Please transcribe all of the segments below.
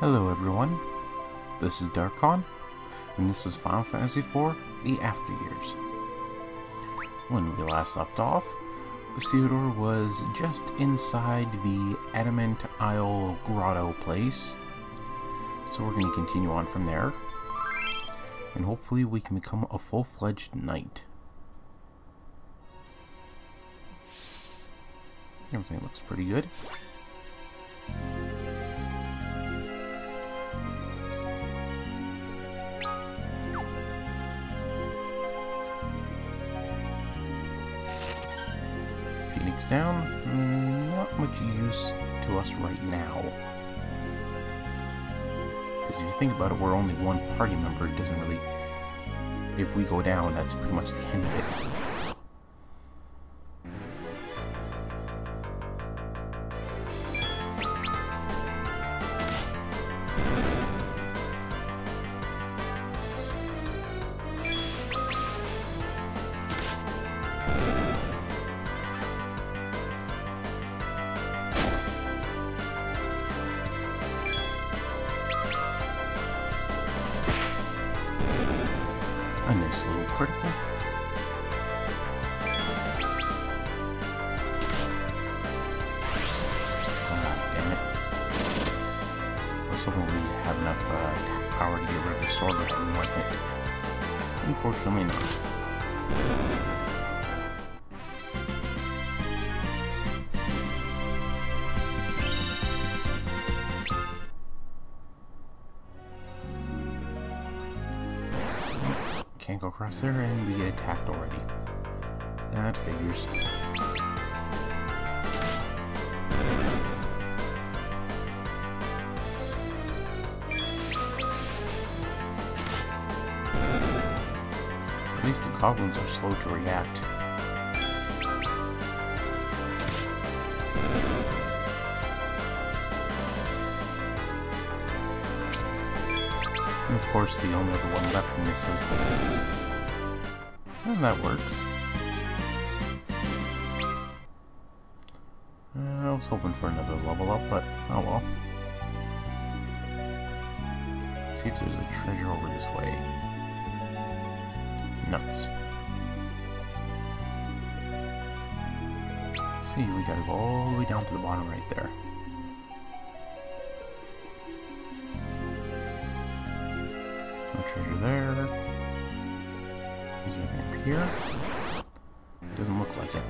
Hello everyone, this is Darcon, and this is Final Fantasy IV, The After Years. When we last left off, Theodore was just inside the Adamant Isle Grotto place, so we're going to continue on from there, and hopefully we can become a full-fledged knight. Everything looks pretty good. Down. Mm, not much use to us right now. Because if you think about it, we're only one party member. It doesn't really... If we go down, that's pretty much the end of it. Critical. Ah, damn it. I was hoping we'd have enough uh, power to get rid of the sword with one hit. Unfortunately not. Go across there and we get attacked already. That figures. At least the goblins are slow to react. And of course, the only other one left misses. And that works. Uh, I was hoping for another level up, but oh well. See if there's a treasure over this way. Nuts. See, we gotta go all the way down to the bottom right there. No treasure there. Is there anything up here? Doesn't look like it.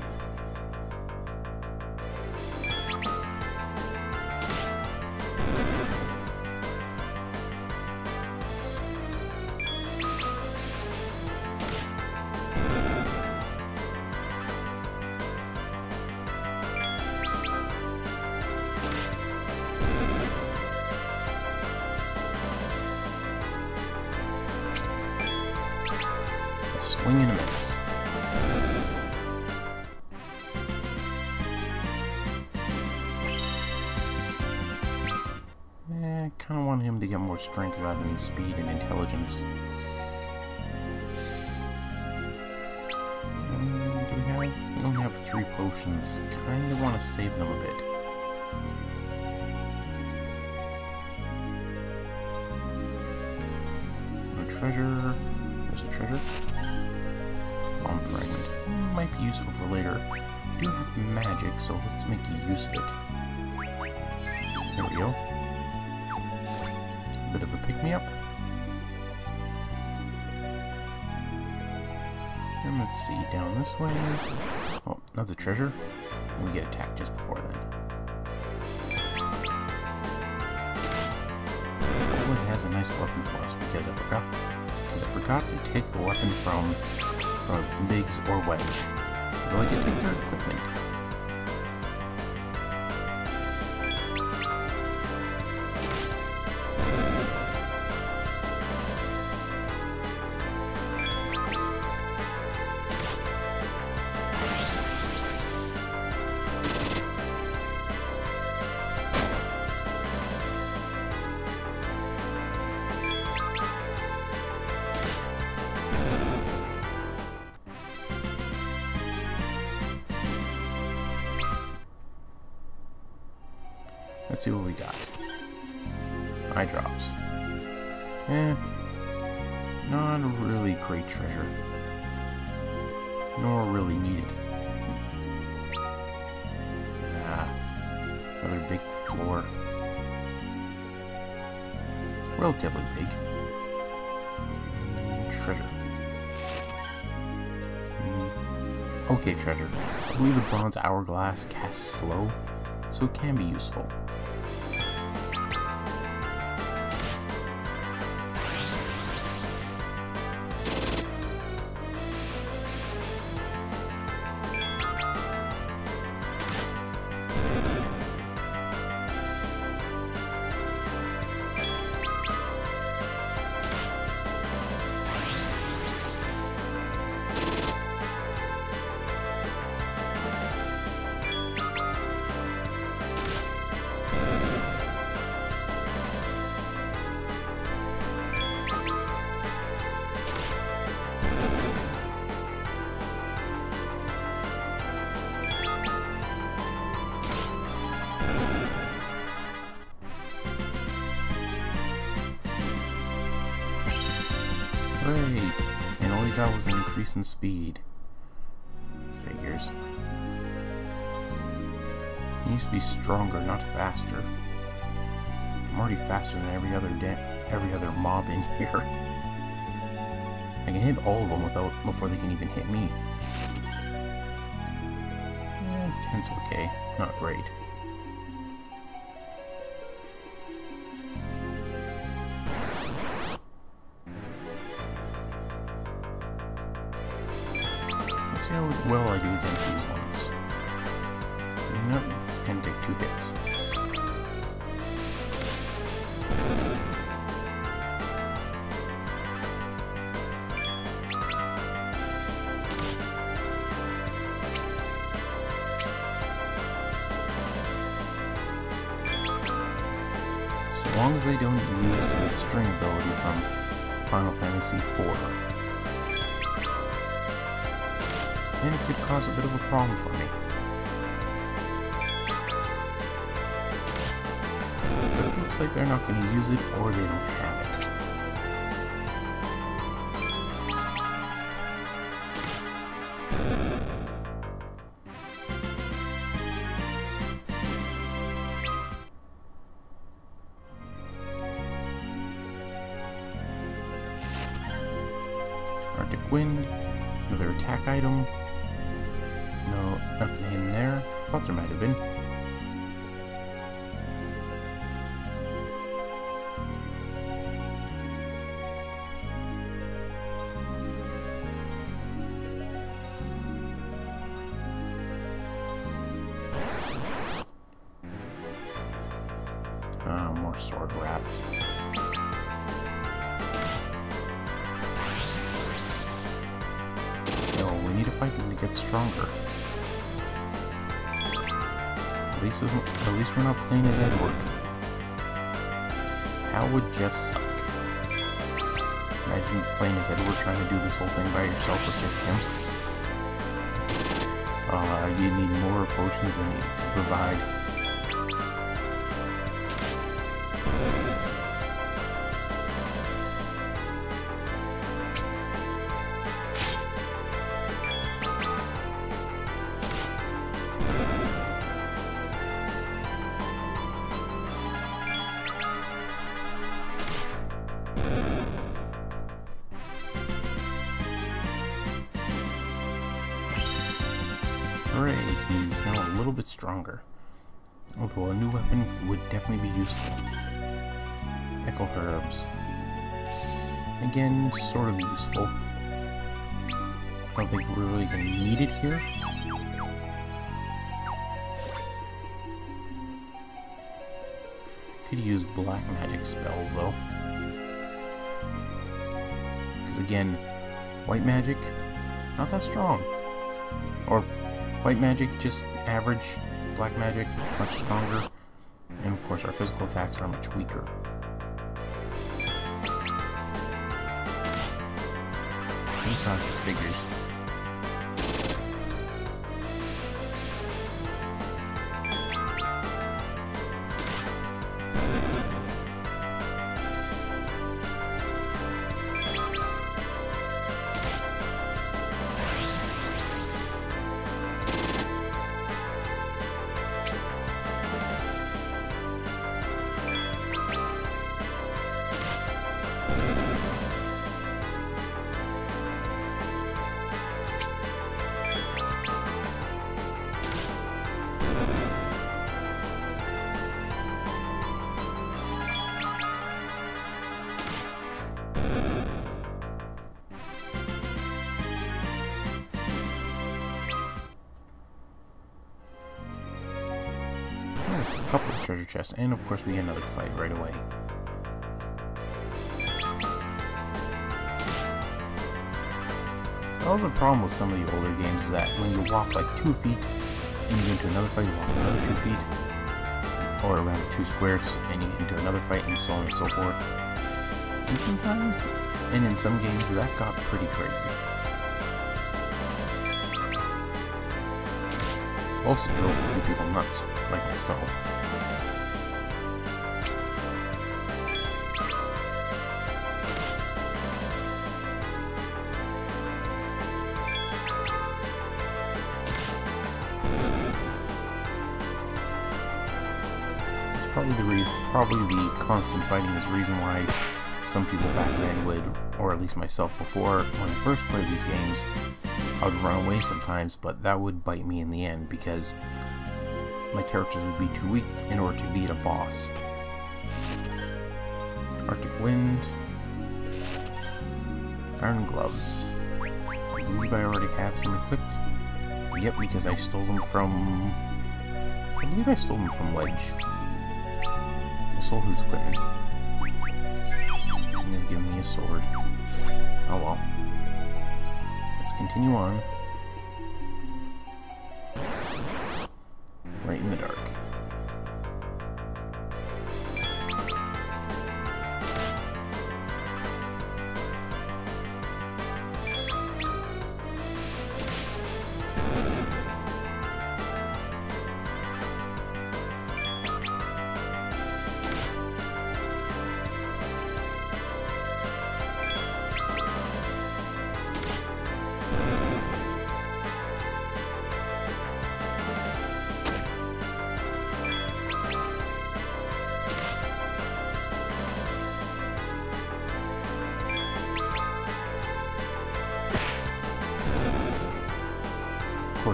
Kind of want him to get more strength rather than speed and intelligence. Um, we have? We only have three potions. Kind of want to save them a bit. Treasure. There's a treasure. Bomb fragment. Might be useful for later. We do have magic, so let's make use of it. There we go. Bit of a pick-me-up. And let's see, down this way. Oh, another treasure. We get attacked just before then. He has a nice weapon for us, because I forgot because I forgot to take the weapon from from Biggs or Wedge. Do I get to take their equipment? Let's see what we got. eye drops. Eh, not really great treasure. Nor really needed. Ah, another big floor. Relatively big. Treasure. Mm, Okay, treasure. I believe the bronze hourglass casts slow, so it can be useful. Was an increase in speed. Figures. He needs to be stronger, not faster. I'm already faster than every other every other mob in here. I can hit all of them without before they can even hit me. Eh, 10's okay, not great. See how well I do against these ones. Nope, it's gonna take two hits. Cause a bit of a problem for me. But it looks like they're not going to use it or they don't have Imagine playing as Edward trying to do this whole thing by yourself with just him. Uh, you need more potions than you can provide. He's now a little bit stronger. Although a new weapon would definitely be useful. Echo Herbs. Again, sort of useful. I don't think we're really going to need it here. Could use black magic spells though. Because again, white magic, not that strong. Or white magic, just average. Black magic, much stronger. And of course our physical attacks are much weaker. Are just figures. Treasure chest, and of course we get another fight right away. The problem with some of the older games is that when you walk like two feet, and you get into another fight, you walk another two feet, or around two squares, and you get into another fight, and so on and so forth. And sometimes, and in some games, that got pretty crazy. Also drove a few people nuts, like myself. Probably the reason, probably the constant fighting is the reason why some people back then would, or at least myself before, when I first played these games, I would run away sometimes, but that would bite me in the end because my characters would be too weak in order to beat a boss. Arctic Wind. Iron Gloves. I believe I already have some equipped. Yep, because I stole them from... I believe I stole them from Wedge. I stole his equipment. Give me a sword. Oh well. Let's continue on.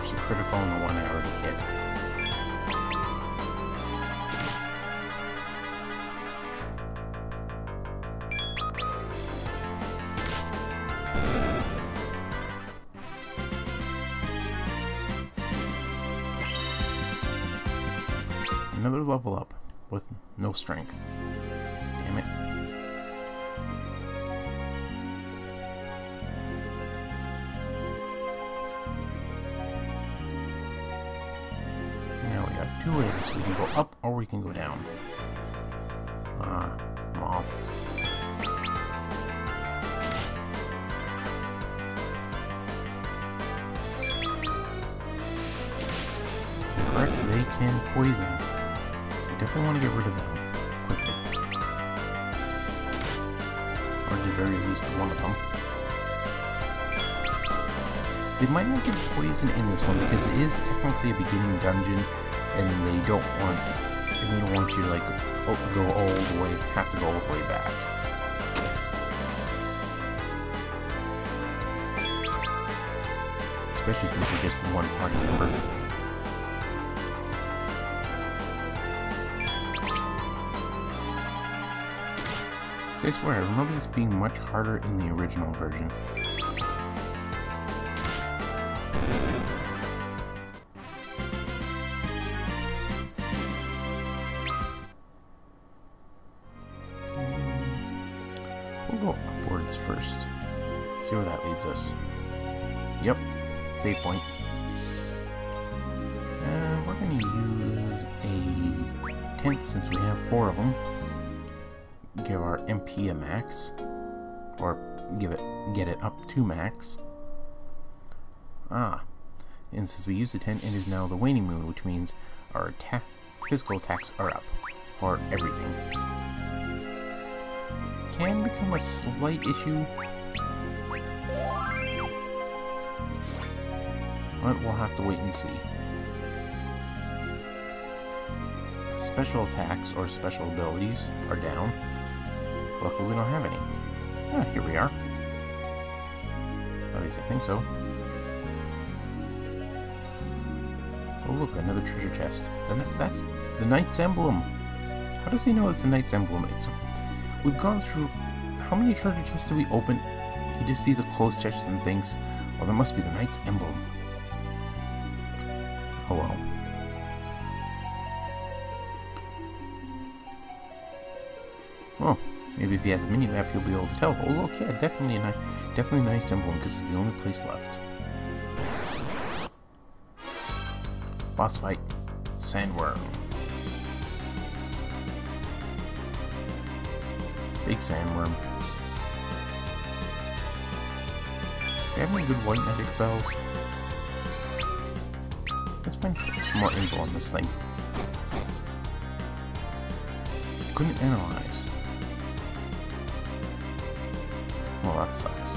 Of a critical on the one I already hit. Another level up with no strength. They can poison. So you definitely want to get rid of them quickly. Or at the very least one of them. They might not get poison in this one because it is technically a beginning dungeon, and they don't want they don't want you to like oh, go all the way, have to go all the way back. Especially since you're just one party member. I swear, I remember this being much harder in the original version. Give our MP a max, or give it get it up to max. Ah, and since we used the tent, it is now the waning moon, which means our atta physical attacks are up for everything can become a slight issue. But we'll have to wait and see. Special attacks or special abilities are down. Luckily we don't have any. Ah, here we are. At least I think so. Oh look, another treasure chest. The, that's the Knight's Emblem. How does he know it's the Knight's Emblem? It's We've gone through... How many treasure chests do we open? He just sees a closed chest and thinks, well, that must be the Knight's Emblem. Maybe if he has a mini map, he'll be able to tell. Oh, look, yeah, definitely a nice, definitely a nice emblem because it's the only place left. Boss fight, Sandworm. Big Sandworm. Do you have any good white magic spells? Let's find some more info on this thing. Couldn't analyze. That sucks.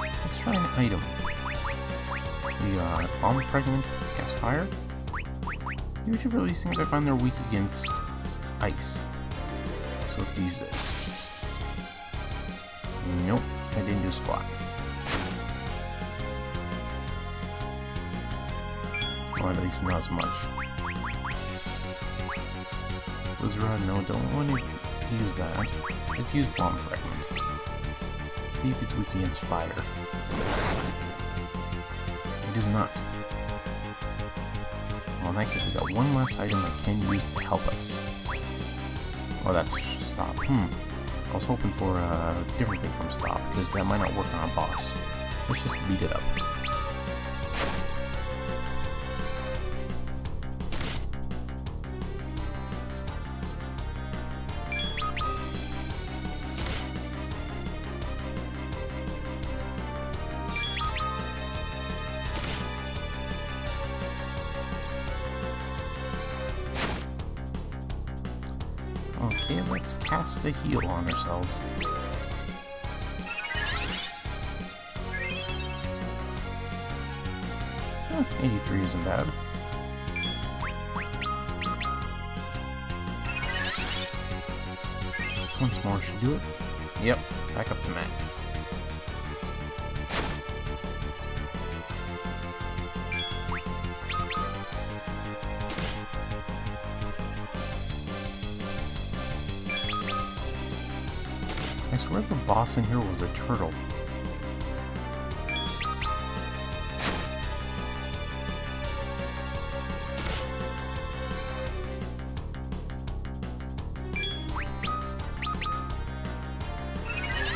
Let's try an item. The uh, bomb fragment cast fire. Usually these things I find they're weak against ice. So let's use this. Nope, I didn't do squat. Well, at least not as much. Blizzard, no, don't want to use that. Let's use Bomb Fragment. See if it's weak against fire. It is not. Well, in that case, we got one last item I can use to help us. Oh, that's Stop. Hmm. I was hoping for a different thing from Stop, because that might not work on a boss. Let's just beat it up. Heal on ourselves. Huh, 83 isn't bad. Once more should do it. Yep, back up to max. Boss in here was a turtle.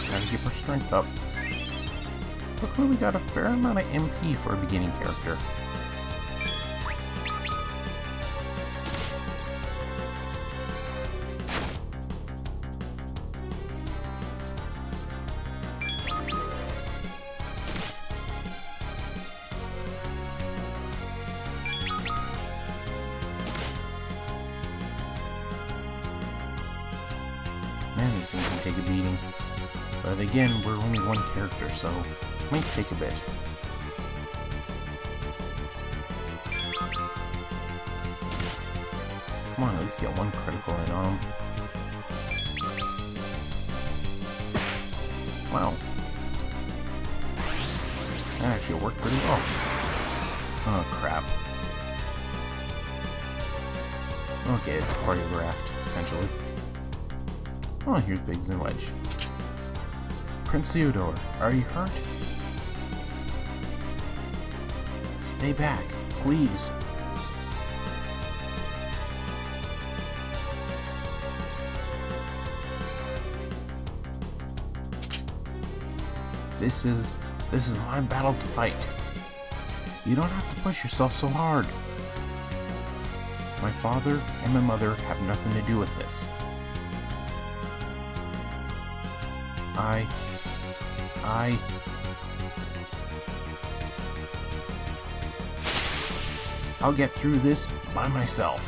Gotta keep our strength up. Luckily we got a fair amount of MP for a beginning character. Character, so it might take a bit. Come on, at least get one critical in on him. Wow. That actually worked pretty well. Oh, crap. Okay, it's choreographed, essentially. Oh, here's Biggs and Wedge. Prince Theodore, are you hurt? Stay back, please. This is this is my battle to fight. You don't have to push yourself so hard. My father and my mother have nothing to do with this. I... I... I'll get through this by myself.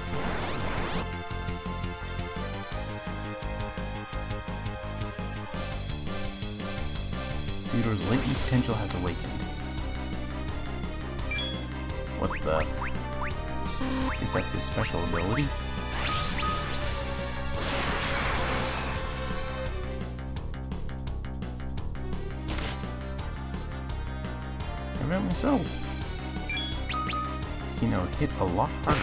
Theodore's latent potential has awakened. What the... Guess that's his special ability? So. You know, hit a lot harder.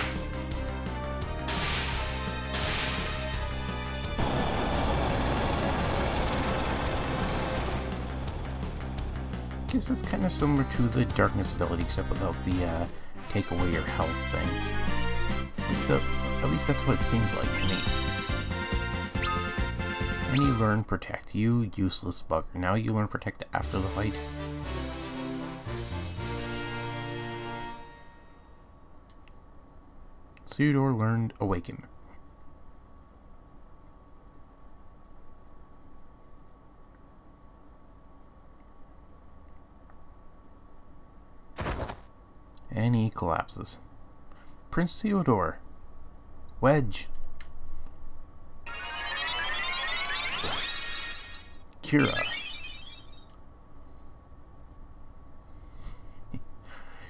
Guess it's kind of similar to the darkness ability, except without the uh, take away your health thing. So, at least that's what it seems like to me. And you learn Protect. You useless bugger. Now you learn Protect after the fight. Theodore learned Awaken. And he collapses. Prince Theodore. Wedge. Kira.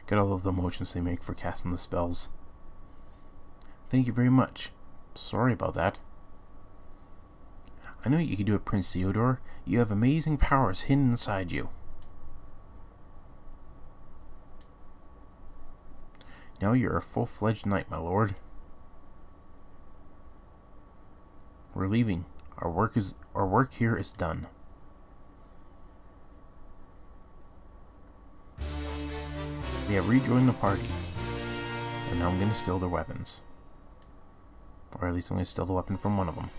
Get all of the motions they make for casting the spells. Thank you very much. Sorry about that. I know you can do it, Prince Theodore. You have amazing powers hidden inside you. Now you're a full-fledged knight, my lord. We're leaving. Our work is our work here is done. They have rejoined the party. And now I'm gonna steal their weapons. Or at least I'm gonna steal the weapon from one of them.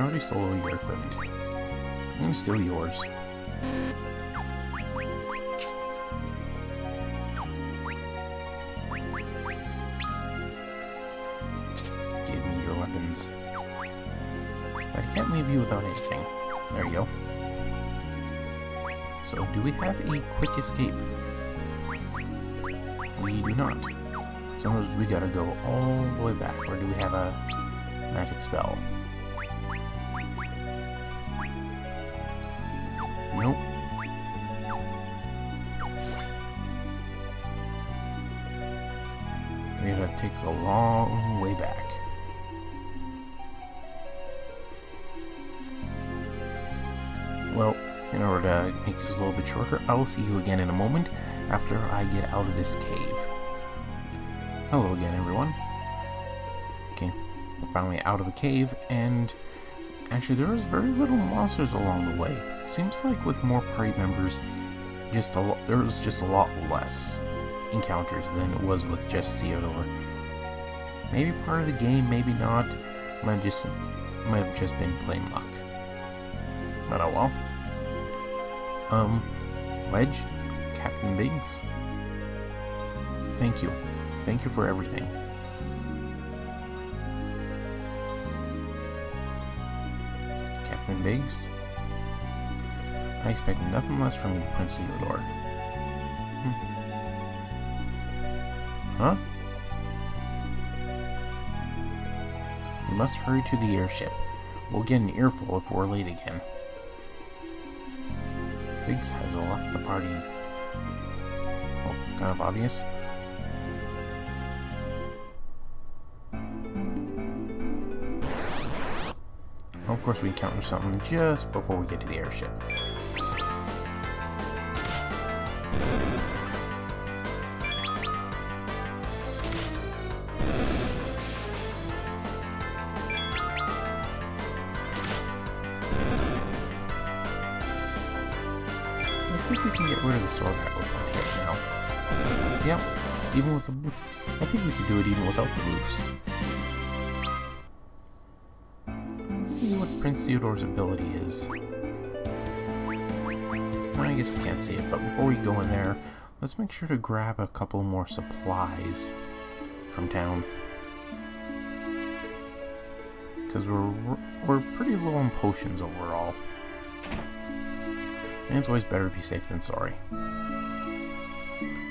I already stole your equipment. I'm gonna steal yours. Give me your weapons. But I can't leave you without anything. There you go. So, do we have a quick escape? We do not. So we gotta go all the way back. Or do we have a magic spell? Nope. We gotta take the long way back. Well, in order to make this a little bit shorter, I will see you again in a moment after I get out of this cave. Hello again, everyone. Okay, we're finally out of the cave, and actually there was very little monsters along the way. Seems like with more party members, just a there was just a lot less encounters than it was with just Theodore. Maybe part of the game, maybe not. Might just might have just been plain luck. But oh well. Um, Wedge, Captain Biggs. Thank you. Thank you for everything. Captain Biggs. I expect nothing less from you, Prince Theodore. Hmm. Huh? We must hurry to the airship. We'll get an earful if we're late again. Biggs has left the party. Kind of obvious. Of course, we encounter something just before we get to the airship. Boost. Let's see what Prince Theodore's ability is. Well, I guess we can't see it, but before we go in there, let's make sure to grab a couple more supplies from town. Because we're, we're pretty low on potions overall. And it's always better to be safe than sorry.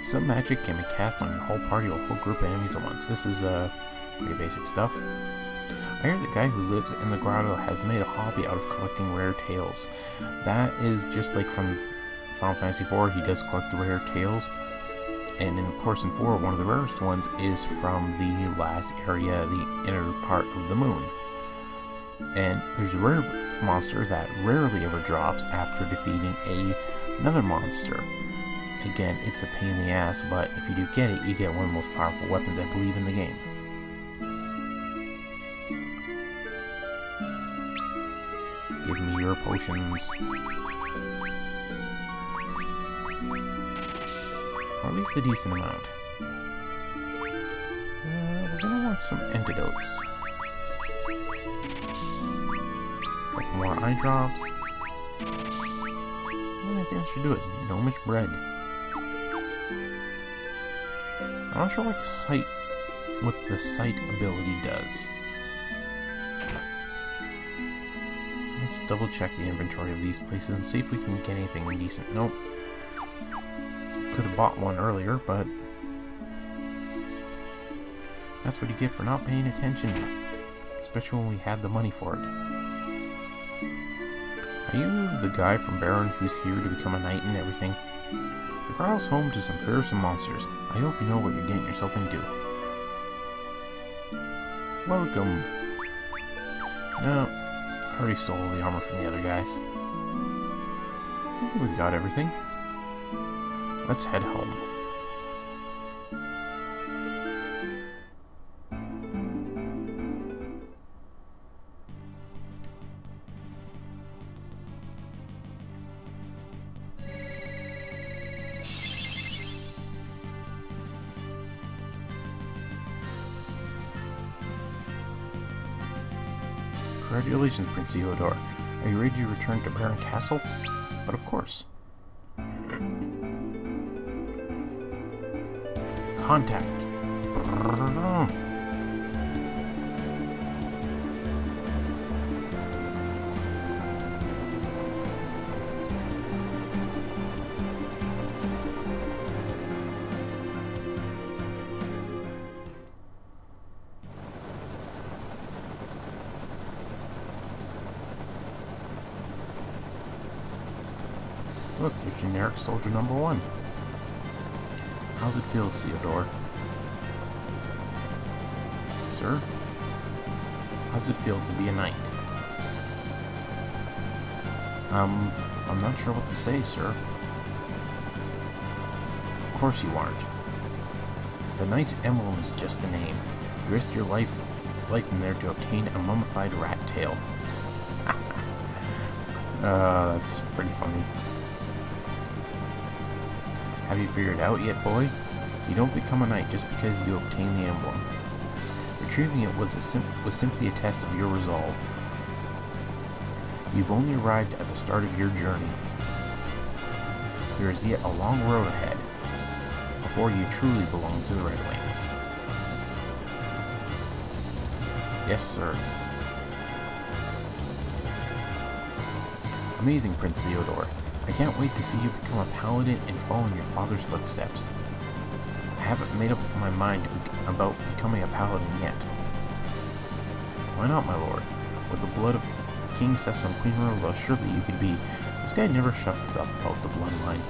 Some magic can be cast on your whole party or whole group of enemies at once. This is uh, pretty basic stuff. I hear the guy who lives in the grotto has made a hobby out of collecting rare tails. That is just like from Final Fantasy IV, he does collect the rare tails. And in Course in 4, one of the rarest ones is from the last area, the inner part of the moon. And there's a rare monster that rarely ever drops after defeating a, another monster. Again, it's a pain in the ass, but if you do get it, you get one of the most powerful weapons I believe in the game. Give me your potions. Or at least a decent amount. Uh, we're gonna want some antidotes. Couple more eye drops. And I think I should do it. Gnomish bread. I'm not sure what the sight what the sight ability does. Let's double check the inventory of these places and see if we can get anything decent. Nope. Could have bought one earlier, but that's what you get for not paying attention. Especially when we had the money for it. Are you the guy from Baron who's here to become a knight and everything? Cardinal's home to some fearsome monsters. I hope you know what you're getting yourself into. Welcome. No, I already stole the armor from the other guys. I think we got everything. Let's head home. Congratulations, Prince Theodore. Are you ready to return to Baron Castle? But of course. Contact. Soldier number one. How's it feel, Theodore? Sir? How's it feel to be a knight? Um, I'm not sure what to say, sir. Of course you aren't. The knight's emblem is just a name. You risked your life, life in there to obtain a mummified rat tail. uh, that's pretty funny. Have you figured it out yet, boy? You don't become a knight just because you obtain the emblem. Retrieving it was, a sim was simply a test of your resolve. You've only arrived at the start of your journey. There is yet a long road ahead before you truly belong to the Red Wings. Yes, sir. Amazing, Prince Theodore. I can't wait to see you become a paladin and follow in your father's footsteps. I haven't made up my mind about becoming a paladin yet. Why not, my lord? With the blood of King Cecil and Queen Rosa, surely you could be. This guy never shuts up about the bloodline.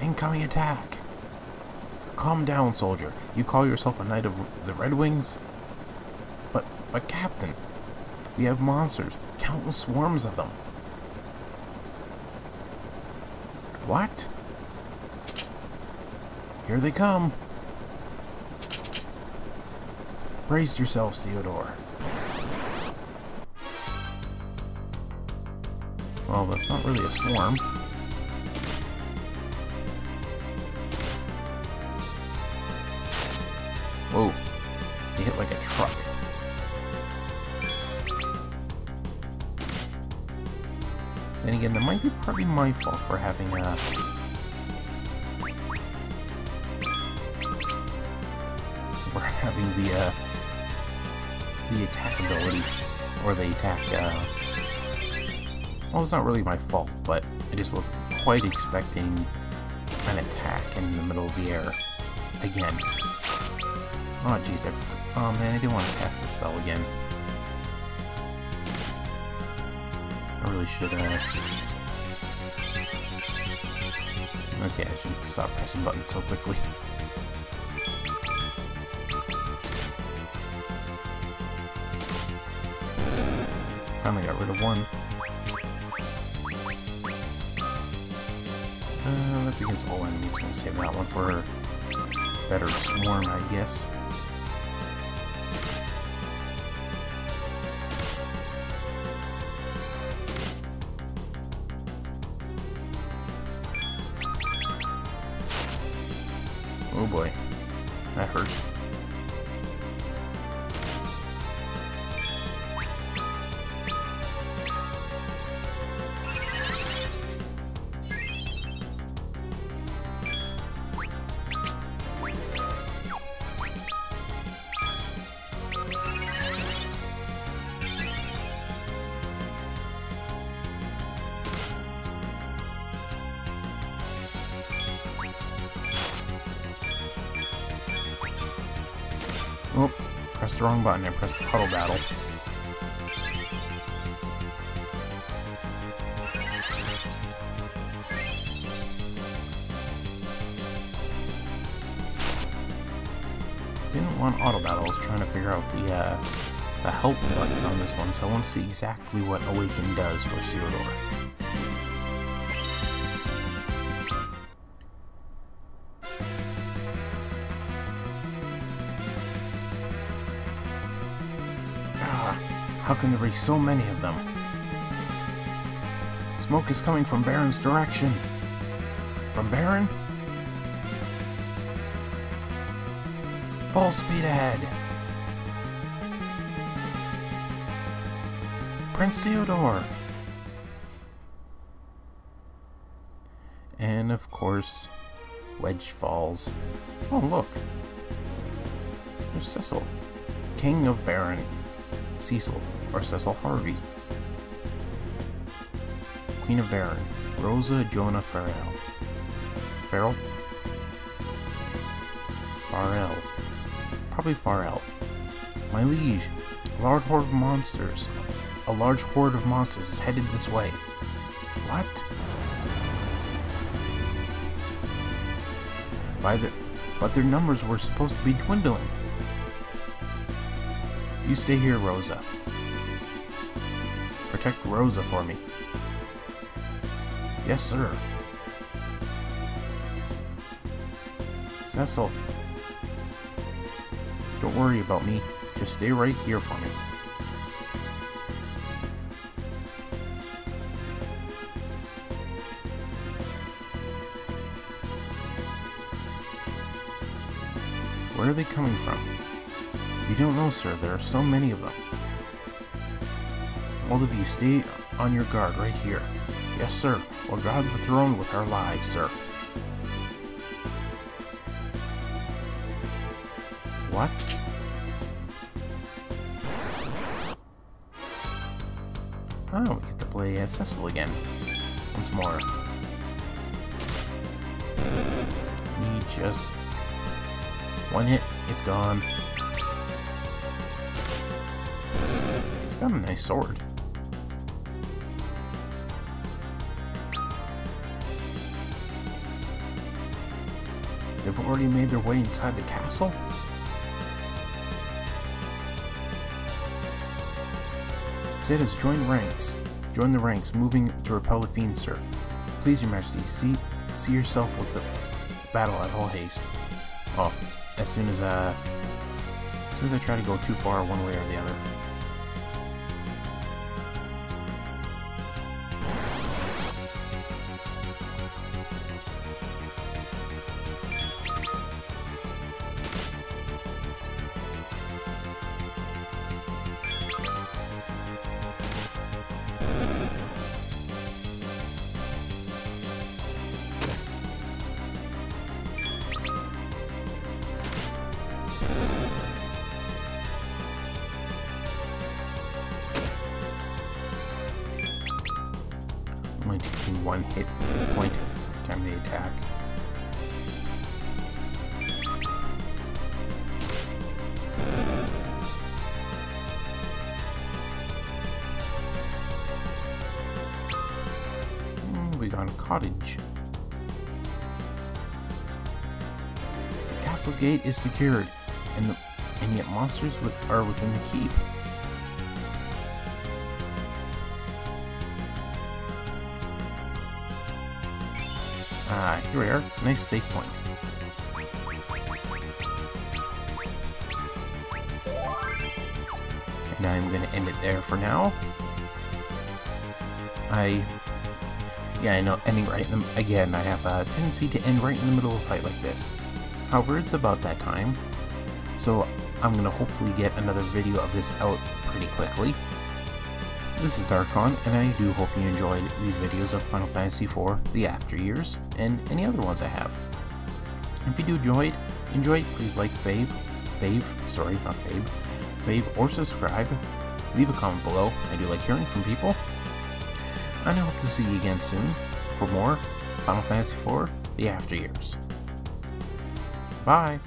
Incoming attack! Calm down, soldier. You call yourself a knight of the Red Wings? But, but Captain, we have monsters, countless swarms of them. What? Here they come. Brace yourself, Theodore. Well, that's not really a swarm. Whoa. Again, that might be partly my fault for having uh for having the uh the attack ability or the attack uh well it's not really my fault, but I just wasn't quite expecting an attack in the middle of the air again. Oh jeez, oh man, I didn't want to cast the spell again. Really should ask. Okay, I should stop pressing buttons so quickly. Finally got rid of one. Uh, that's against all enemies. I'm gonna save that one for better swarm, I guess. Boy. That hurts. The wrong button. I pressed Puddle Battle. Didn't want Auto Battle. I was trying to figure out the, uh, the help button on this one, so I want to see exactly what Awaken does for Theodore. How can there be so many of them? Smoke is coming from Baron's direction. From Baron? Full speed ahead. Prince Theodore. And of course, Wedge falls. Oh, look. There's Cecil, King of Baron. Cecil, or Cecil Harvey. Queen of Baron, Rosa Joanna Farrell. Farrell? Farrell. Probably Farrell. My liege, a large horde of monsters. A large horde of monsters is headed this way. What? By their, but their numbers were supposed to be dwindling. You stay here, Rosa. Protect Rosa for me. Yes, sir. Cecil. Don't worry about me. Just stay right here for me. Where are they coming from? We don't know, sir. There are so many of them. All of you, stay on your guard right here. Yes, sir. We'll guard the throne with our lives, sir. What? Oh, we get to play as Cecil again. Once more. Me just... One hit, it's gone. He's got a nice sword. Already made their way inside the castle? Says join ranks. Join the ranks, moving to repel the fiends, sir. Please, your majesty, see see yourself with the battle at all haste. Oh, as soon as uh as soon as I try to go too far one way or the other. A cottage. The castle gate is secured, and the, and yet monsters with, are within the keep. Ah, here we are. Nice safe point. And I'm going to end it there for now. I... Yeah, I know, ending right in the... Again, I have a tendency to end right in the middle of a fight like this. However, it's about that time, so I'm going to hopefully get another video of this out pretty quickly. This is Darcon, and I do hope you enjoyed these videos of Final Fantasy IV, the After Years, and any other ones I have. If you do enjoy, it, enjoy, it, please like, fave, fave, sorry, not fave, fave or subscribe. Leave a comment below. I do like hearing from people. And I hope to see you again soon for more Final Fantasy IV, the After Years. Bye.